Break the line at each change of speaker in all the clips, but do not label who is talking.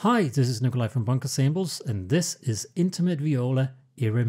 Hi, this is Nikolai from Bunker Samples, and this is Intimate Viola Ira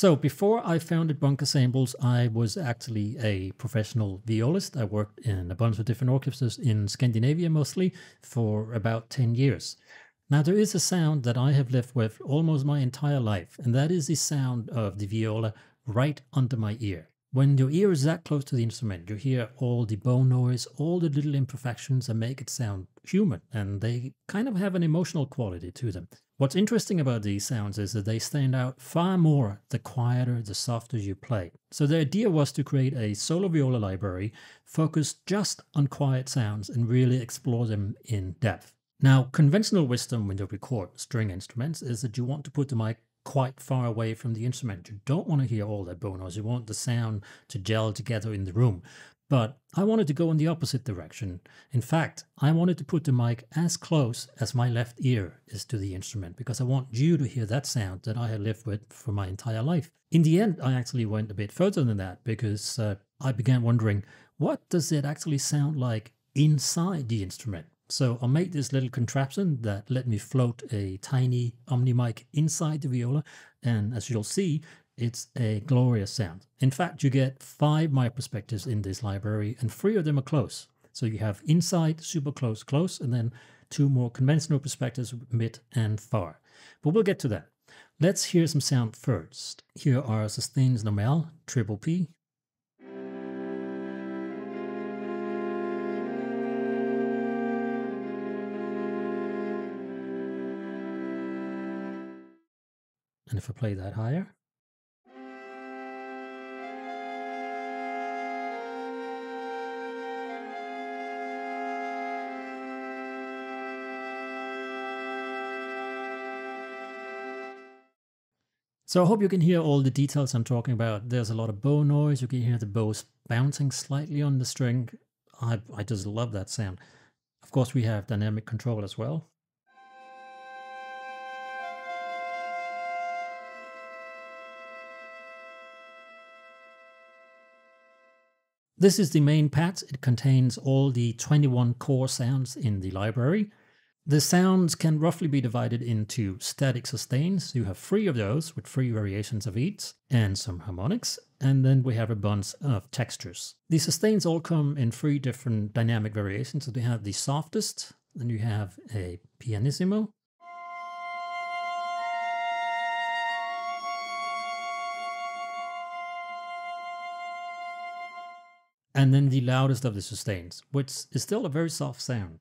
So before I founded Bunker Samples, I was actually a professional violist. I worked in a bunch of different orchestras in Scandinavia mostly for about 10 years. Now there is a sound that I have lived with almost my entire life, and that is the sound of the viola right under my ear. When your ear is that close to the instrument, you hear all the bow noise, all the little imperfections that make it sound human, and they kind of have an emotional quality to them. What's interesting about these sounds is that they stand out far more the quieter, the softer you play. So the idea was to create a solo viola library focused just on quiet sounds and really explore them in depth. Now, conventional wisdom when you record string instruments is that you want to put the mic quite far away from the instrument. You don't want to hear all that bow noise. You want the sound to gel together in the room. But I wanted to go in the opposite direction. In fact, I wanted to put the mic as close as my left ear is to the instrument because I want you to hear that sound that I have lived with for my entire life. In the end, I actually went a bit further than that because uh, I began wondering what does it actually sound like inside the instrument? So I made this little contraption that let me float a tiny Omni mic inside the viola. And as you'll see, it's a glorious sound. In fact, you get five mic perspectives in this library and three of them are close. So you have inside, super close, close, and then two more conventional perspectives, mid and far. But we'll get to that. Let's hear some sound first. Here are sustains normal, triple P, if I play that higher, So I hope you can hear all the details I'm talking about. There's a lot of bow noise. You can hear the bows bouncing slightly on the string. I, I just love that sound. Of course, we have dynamic control as well. This is the main pad. It contains all the 21 core sounds in the library. The sounds can roughly be divided into static sustains. You have three of those with three variations of each and some harmonics. And then we have a bunch of textures. The sustains all come in three different dynamic variations. So they have the softest, then you have a pianissimo, and then the loudest of the sustains, which is still a very soft sound.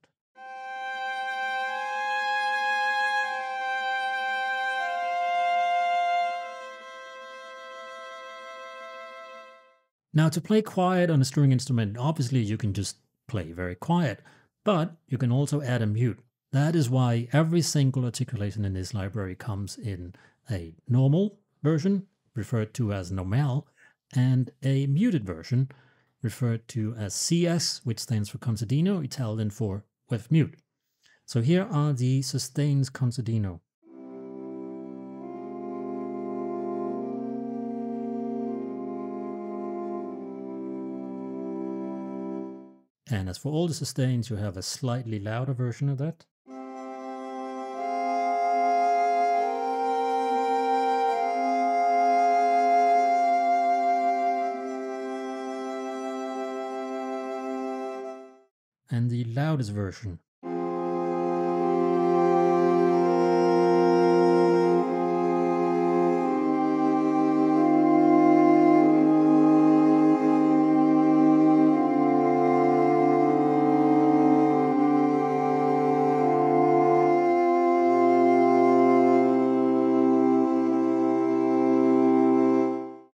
Now to play quiet on a string instrument, obviously you can just play very quiet, but you can also add a mute. That is why every single articulation in this library comes in a normal version, referred to as normal, and a muted version, referred to as CS, which stands for con sordino, Italian for with mute. So here are the sustains con sordino. And as for all the sustains, you have a slightly louder version of that. Loudest version.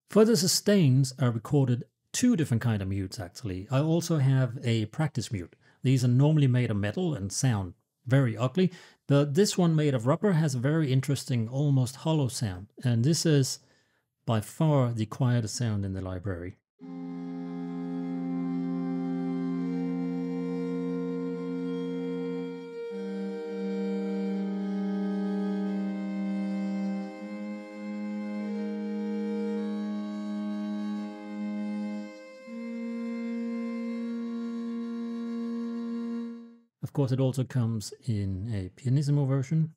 For the sustains, I recorded two different kind of mutes actually. I also have a practice mute. These are normally made of metal and sound very ugly, but this one made of rubber has a very interesting, almost hollow sound. And this is by far the quietest sound in the library. Of course, it also comes in a pianissimo version.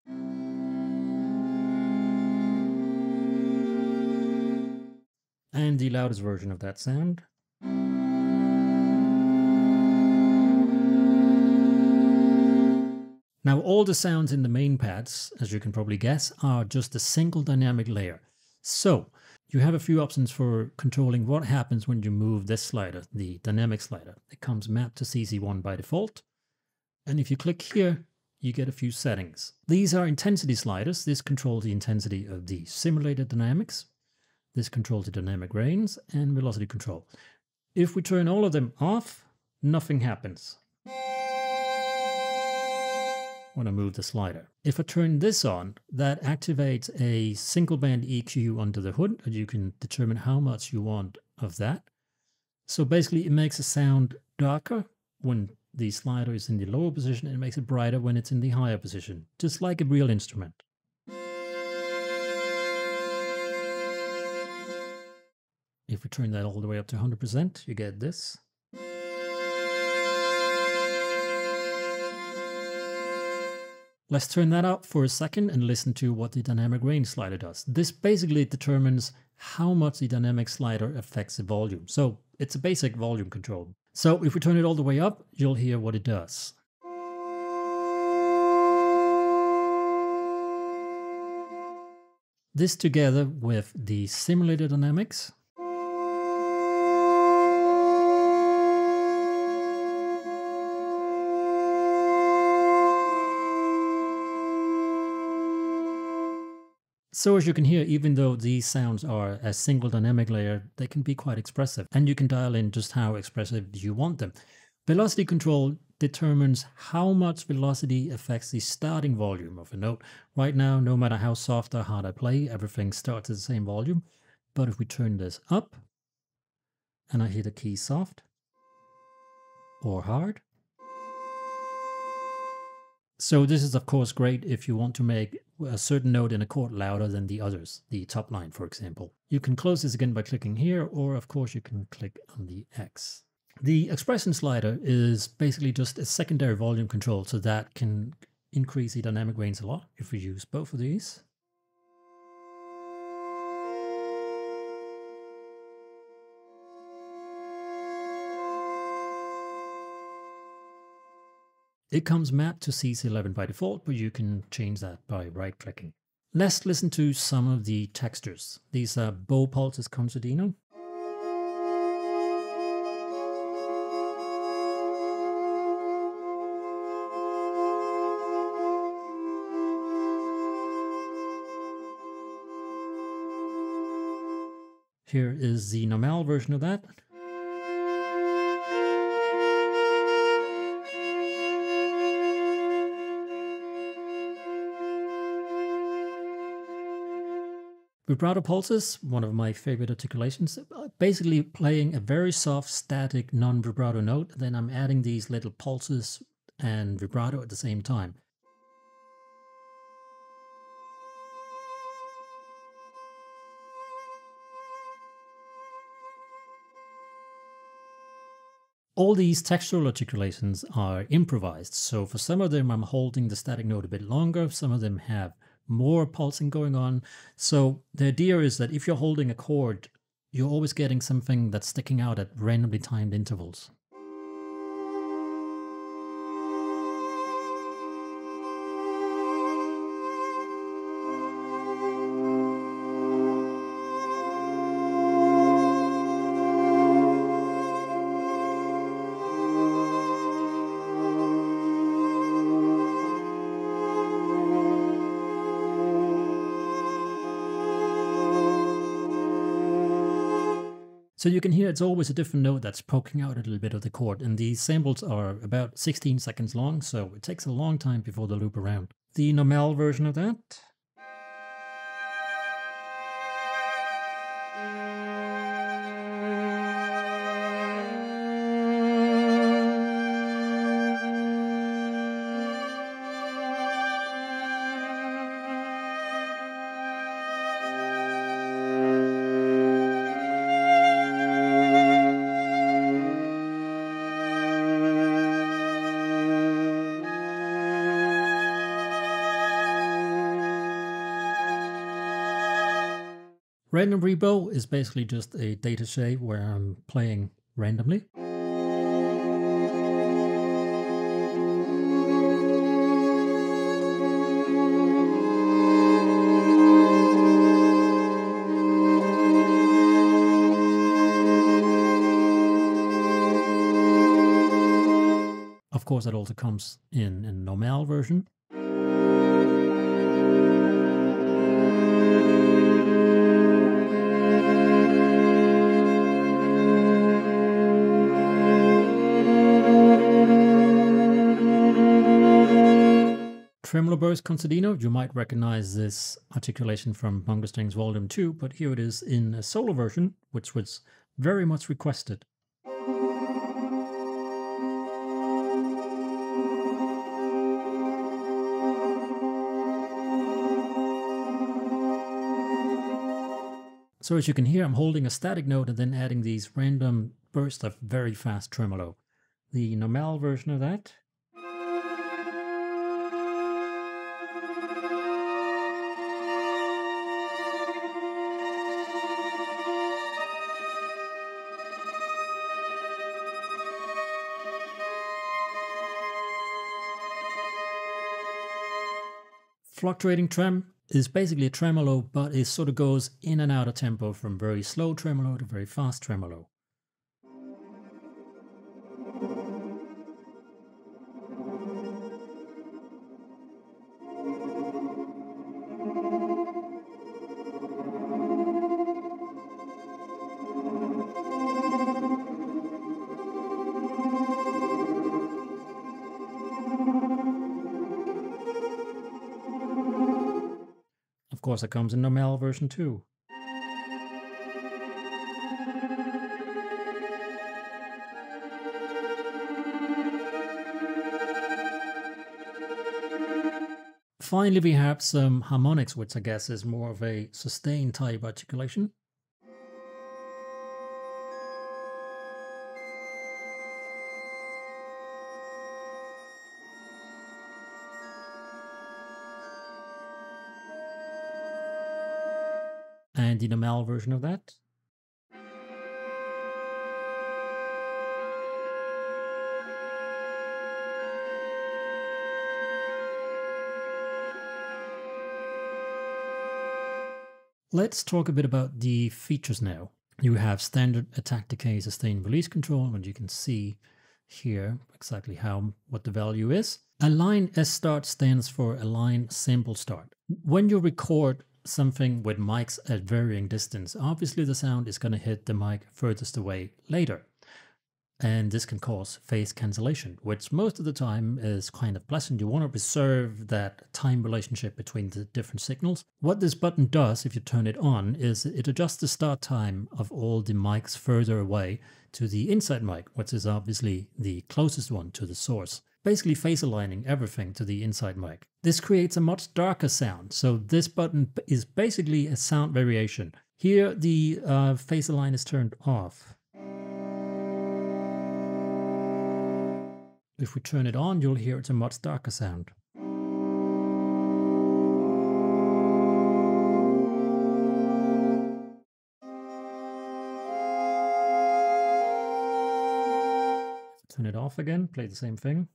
And the loudest version of that sound. Now, all the sounds in the main pads, as you can probably guess, are just a single dynamic layer. So, you have a few options for controlling what happens when you move this slider, the dynamic slider. It comes mapped to CC1 by default. And if you click here, you get a few settings. These are intensity sliders. This controls the intensity of the simulated dynamics. This controls the dynamic range and velocity control. If we turn all of them off, nothing happens. When I move the slider. If I turn this on, that activates a single band EQ under the hood, and you can determine how much you want of that. So basically it makes a sound darker when the slider is in the lower position and it makes it brighter when it's in the higher position, just like a real instrument. If we turn that all the way up to 100%, you get this. Let's turn that up for a second and listen to what the dynamic range slider does. This basically determines how much the dynamic slider affects the volume. So it's a basic volume control. So if we turn it all the way up, you'll hear what it does. This together with the simulated dynamics So as you can hear, even though these sounds are a single dynamic layer, they can be quite expressive and you can dial in just how expressive you want them. Velocity control determines how much velocity affects the starting volume of a note. Right now, no matter how soft or hard I play, everything starts at the same volume. But if we turn this up and I hit a key soft or hard, so this is of course great if you want to make a certain note in a chord louder than the others, the top line for example. You can close this again by clicking here or of course you can click on the X. The expression slider is basically just a secondary volume control so that can increase the dynamic range a lot if we use both of these. It comes mapped to CC11 by default, but you can change that by right clicking. Let's listen to some of the textures. These are Bow Pulse's Con Sordino. Here is the normal version of that. Vibrato pulses, one of my favorite articulations. basically playing a very soft, static, non vibrato note. Then I'm adding these little pulses and vibrato at the same time. all these textural articulations are improvised. So for some of them, I'm holding the static note a bit longer. Some of them have more pulsing going on. So the idea is that if you're holding a chord, you're always getting something that's sticking out at randomly timed intervals. So you can hear it's always a different note that's poking out a little bit of the chord, and these samples are about 16 seconds long, so it takes a long time before they loop around. The normal version of that Random Rebo is basically just a data shape where I'm playing randomly. Of course, that also comes in a normal version. Tremolo Burst Con Sordino, you might recognize this articulation from Bunker Strings Volume 2, but here it is in a solo version, which was very much requested. So as you can hear, I'm holding a static note and then adding these random bursts of very fast tremolo. The normal version of that Fluctuating trem is basically a tremolo, but it sort of goes in and out of tempo from very slow tremolo to very fast tremolo. Course, it comes in normal version too. Finally, we have some harmonics, which I guess is more of a sustained type articulation. Normal version of that. Let's talk a bit about the features now. You have standard attack decay sustain release control, and you can see here exactly how what the value is. Align S start stands for align sample start. When you record something with mics at varying distance, obviously the sound is going to hit the mic furthest away later. and this can cause phase cancellation, which most of the time is kind of pleasant. You want to preserve that time relationship between the different signals. What this button does, if you turn it on, is it adjusts the start time of all the mics further away to the inside mic, which is obviously the closest one to the source basically phase aligning everything to the inside mic. This creates a much darker sound, so this button is basically a sound variation. Here the uh, phase align is turned off. If we turn it on, you'll hear it's a much darker sound. Turn it off again, play the same thing.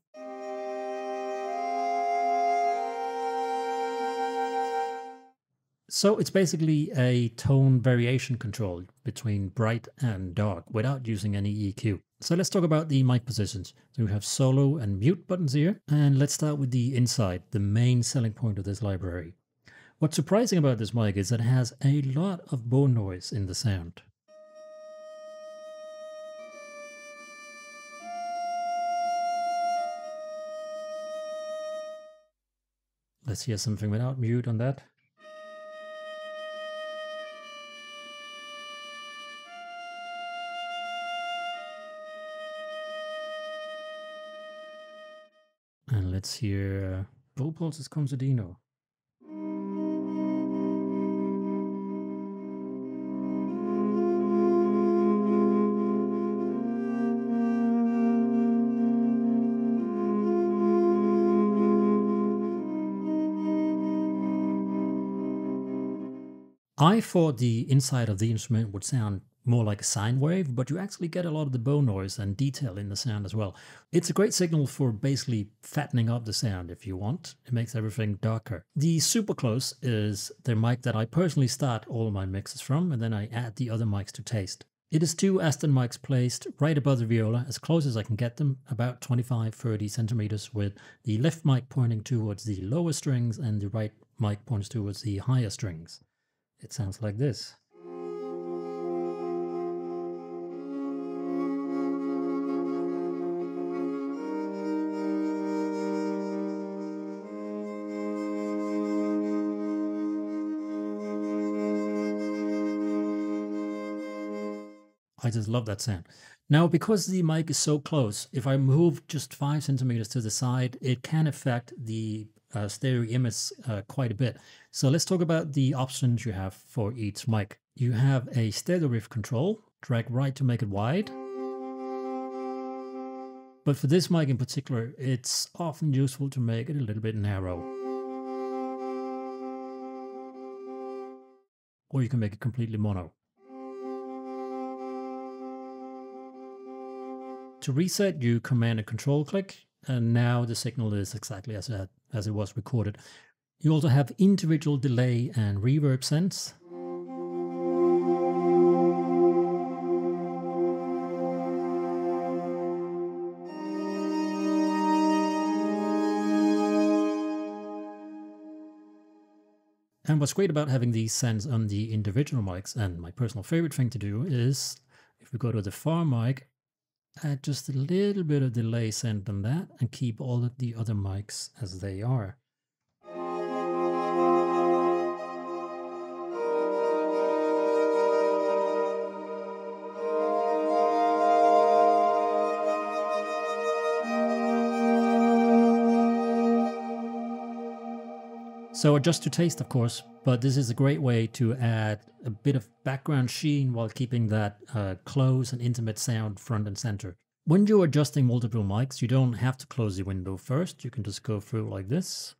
So it's basically a tone variation control between bright and dark without using any EQ. So let's talk about the mic positions. So we have solo and mute buttons here. And let's start with the inside, the main selling point of this library. What's surprising about this mic is that it has a lot of bow noise in the sound. Let's hear something without mute on that. Let's hear uh, Pulse's Con Sordino. I thought the inside of the instrument would sound more like a sine wave, but you actually get a lot of the bow noise and detail in the sound as well. It's a great signal for basically fattening up the sound if you want. It makes everything darker. The super close is the mic that I personally start all of my mixes from, and then I add the other mics to taste. It is two Aston mics placed right above the viola, as close as I can get them, about 25-30 centimeters, with the left mic pointing towards the lower strings and the right mic points towards the higher strings. It sounds like this. I just love that sound. Now, because the mic is so close, if I move just five centimeters to the side, it can affect the uh, stereo image uh, quite a bit. So let's talk about the options you have for each mic. You have a stereo riff control, drag right to make it wide. But for this mic in particular, it's often useful to make it a little bit narrow. Or you can make it completely mono. To reset, you command and control click, and now the signal is exactly as it, as it was recorded. You also have individual delay and reverb sense. And what's great about having these sends on the individual mics, and my personal favorite thing to do is, if we go to the far mic, add just a little bit of delay send on that and keep all of the other mics as they are. So adjust to taste, of course, but this is a great way to add a bit of background sheen while keeping that uh, close and intimate sound front and center. When you're adjusting multiple mics, you don't have to close the window first. You can just go through like this.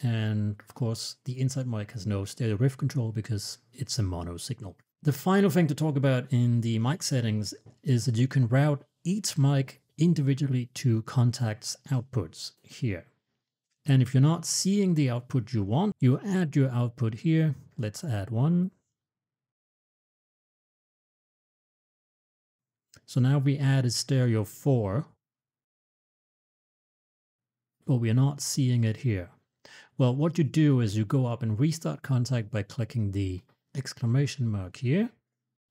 And of course, the inside mic has no stereo riff control because it's a mono signal. The final thing to talk about in the mic settings is that you can route each mic individually to Kontakt's outputs here. And if you're not seeing the output you want, you add your output here. Let's add one. So now we add a stereo 4, but we're not seeing it here. Well, what you do is you go up and restart Kontakt by clicking the exclamation mark here.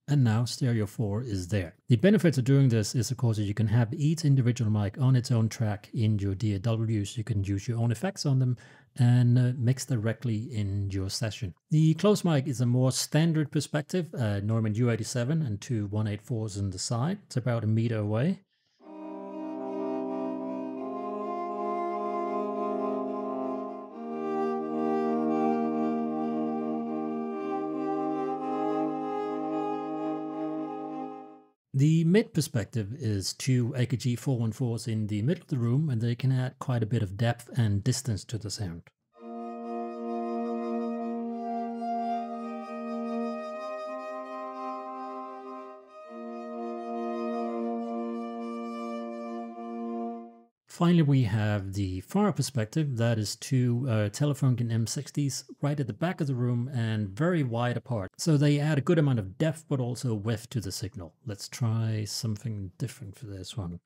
And now stereo 4 is there. The benefit of doing this is of course that you can have each individual mic on its own track in your DAW so you can use your own effects on them and uh, mix directly in your session. The close mic is a more standard perspective, uh, Neumann U87 and two 184s on the side. It's about a meter away. Mid perspective is two AKG 414s in the middle of the room and they can add quite a bit of depth and distance to the sound. Finally, we have the far perspective. That is two uh, Telefunken M60s right at the back of the room and very wide apart. So they add a good amount of depth, but also width to the signal. Let's try something different for this one.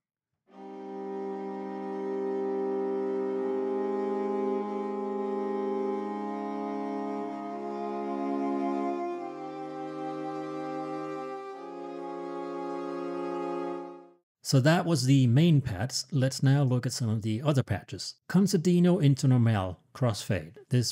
So that was the main patch. Let's now look at some of the other patches. Con Sordino into Normal crossfade. This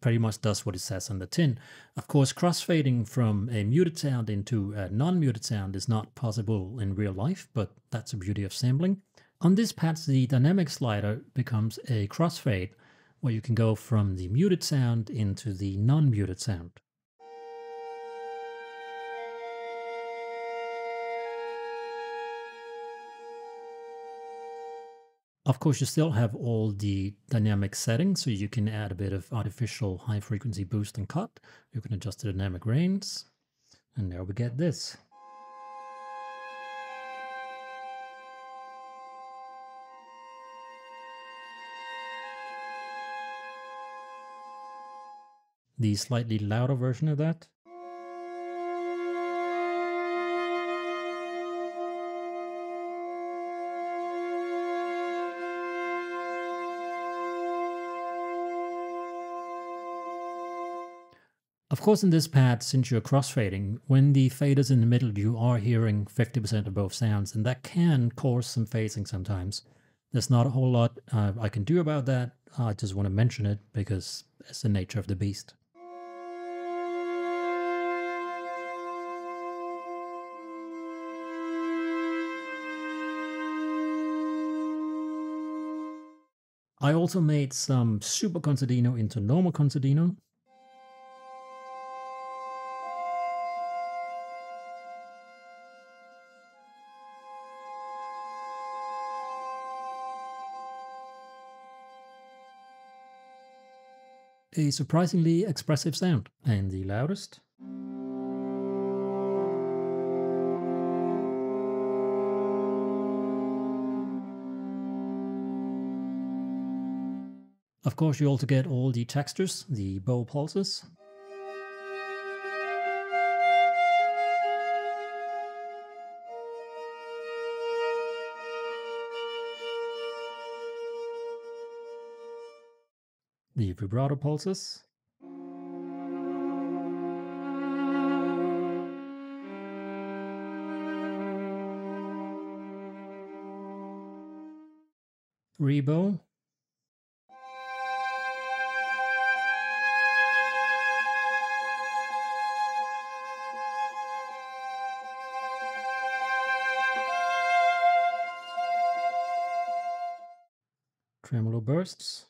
pretty much does what it says on the tin. Of course, crossfading from a muted sound into a non-muted sound is not possible in real life, but that's the beauty of sampling. On this patch, the dynamic slider becomes a crossfade, where you can go from the muted sound into the non-muted sound. Of course, you still have all the dynamic settings, so you can add a bit of artificial high frequency boost and cut. You can adjust the dynamic range, and there we get this. The slightly louder version of that. Of course, in this pad, since you're crossfading, when the fade is in the middle, you are hearing 50% of both sounds, and that can cause some phasing sometimes. There's not a whole lot uh, I can do about that. I just want to mention it because it's the nature of the beast. I also made some super con sordino into normal con sordino. A surprisingly expressive sound. And the loudest. Of course, you also get all the textures, the bow pulses. The vibrato pulses. Rebo. Tremolo bursts.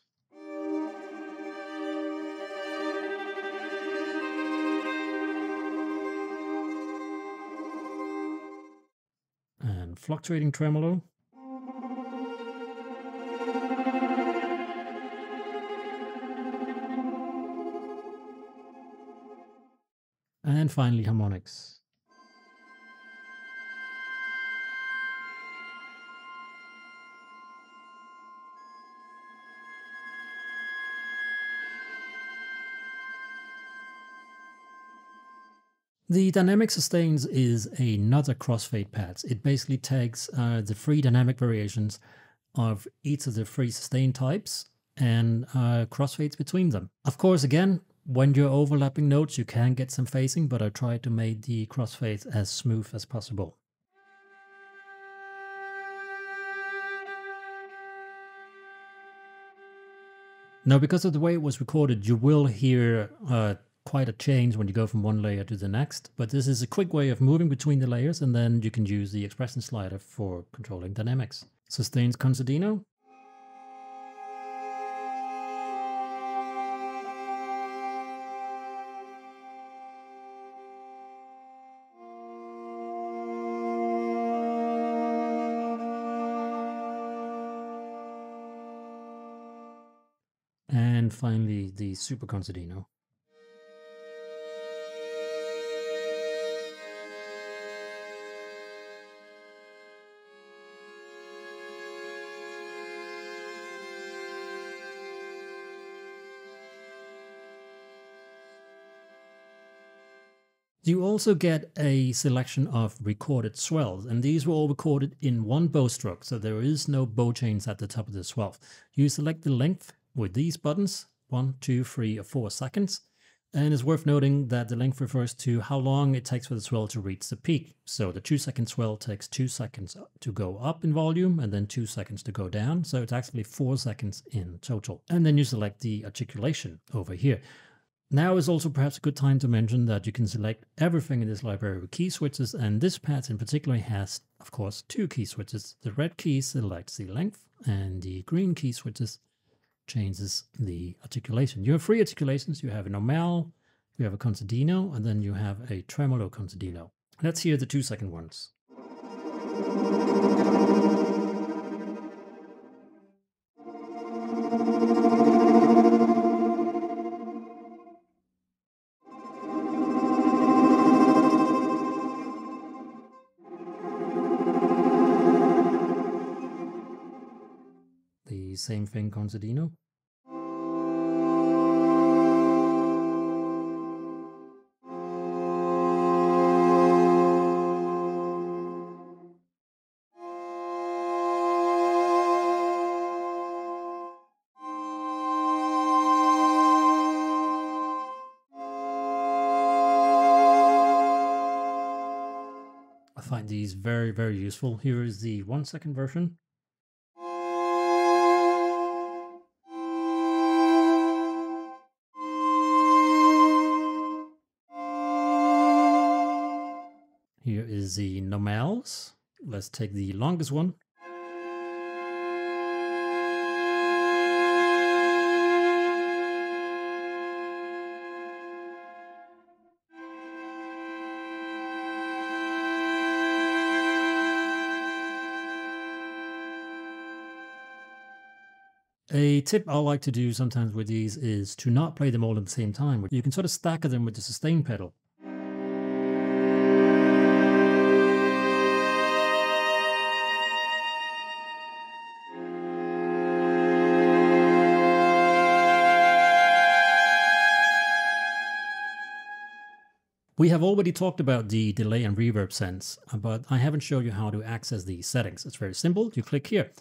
Fluctuating tremolo. And finally harmonics. The dynamic sustains is another crossfade pad. It basically takes uh, the three dynamic variations of each of the three sustain types and uh, crossfades between them. Of course, again, When you're overlapping notes, you can get some phasing, but I tried to make the crossfades as smooth as possible. Now, because of the way it was recorded, you will hear uh, quite a change when you go from one layer to the next, but this is a quick way of moving between the layers, and then you can use the expression slider for controlling dynamics. Sustains con sordino. And finally, the super con sordino. You also get a selection of recorded swells, and these were all recorded in one bow stroke, so there is no bow chains at the top of the swell. You select the length with these buttons, one, two, three, or four seconds, and it's worth noting that the length refers to how long it takes for the swell to reach the peak. So the two second swell takes two seconds to go up in volume and then two seconds to go down. So it's actually four seconds in total. And then you select the articulation over here. Now is also perhaps a good time to mention that you can select everything in this library with key switches, and this pad in particular has, of course, two key switches. The red key selects the length, and the green key switches changes the articulation. You have three articulations. You have a normal, you have a con sordino, and then you have a tremolo con sordino. Let's hear the two second ones. Same thing con sordino. I find these very, very useful. Here is the one second version. Let's take the longest one. A tip I like to do sometimes with these is to not play them all at the same time. You can sort of stack them with the sustain pedal. We have already talked about the delay and reverb sense, but I haven't shown you how to access the settings. It's very simple. You click here.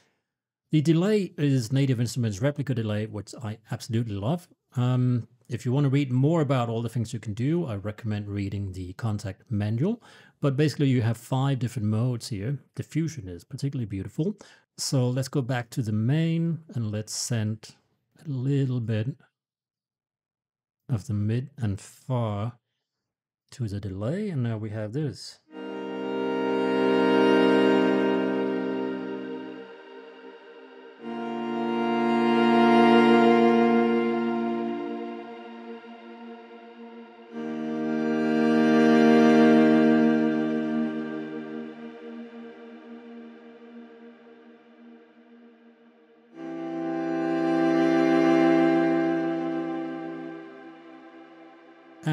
The delay is Native Instruments Replika delay, which I absolutely love. Um, if you want to read more about all the things you can do, I recommend reading the Kontakt manual. But basically, you have five different modes here. Diffusion is particularly beautiful. So let's go back to the main and let's send a little bit of the mid and far to the delay. And now we have this.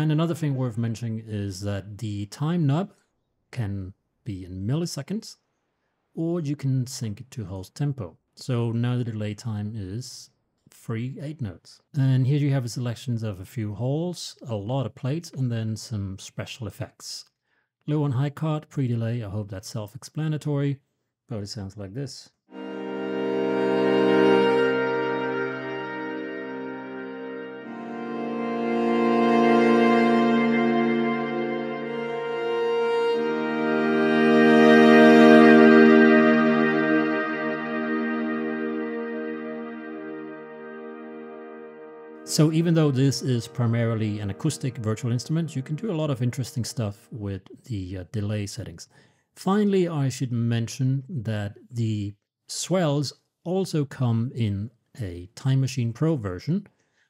And another thing worth mentioning is that the time knob can be in milliseconds, or you can sync it to host tempo. So now the delay time is three eight notes. And here you have a selections of a few holes, a lot of plates, and then some special effects. Low and high cut, pre-delay, I hope that's self-explanatory, but it sounds like this. So even though this is primarily an acoustic virtual instrument, you can do a lot of interesting stuff with the uh, delay settings. Finally, I should mention that the swells also come in a Time Machine Pro version,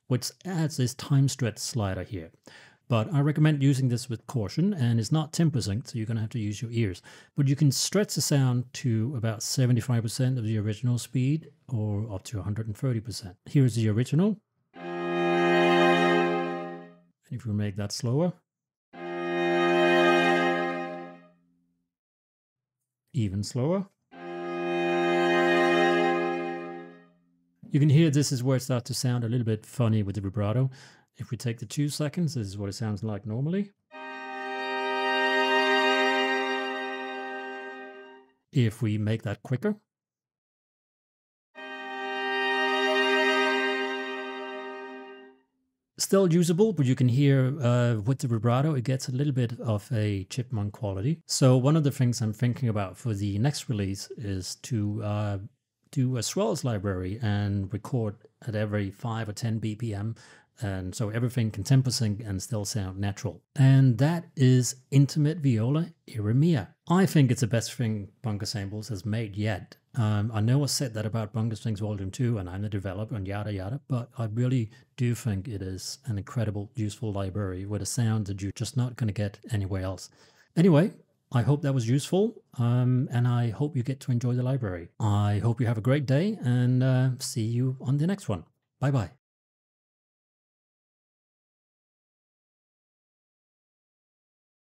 which adds this time stretch slider here. But I recommend using this with caution and it's not tempo synced, so you're going to have to use your ears. But you can stretch the sound to about 75% of the original speed or up to 130%. Here's the original. If we make that slower, even slower. You can hear this is where it starts to sound a little bit funny with the vibrato. If we take the two seconds, this is what it sounds like normally. If we make that quicker, still usable, but you can hear uh, with the vibrato, it gets a little bit of a chipmunk quality. So one of the things I'm thinking about for the next release is to uh, do a swells library and record at every 5 or 10 BPM. And so everything can tempo sync and still sound natural. And that is Intimate Viola Iremia. I think it's the best thing Bunker Samples has made yet. Um, I know I said that about Bunker Strings Volume 2 and I'm the developer and yada yada, but I really do think it is an incredible, useful library with a sound that you're just not going to get anywhere else. Anyway, I hope that was useful, um, and I hope you get to enjoy the library. I hope you have a great day, and uh, see you on the next one. Bye bye.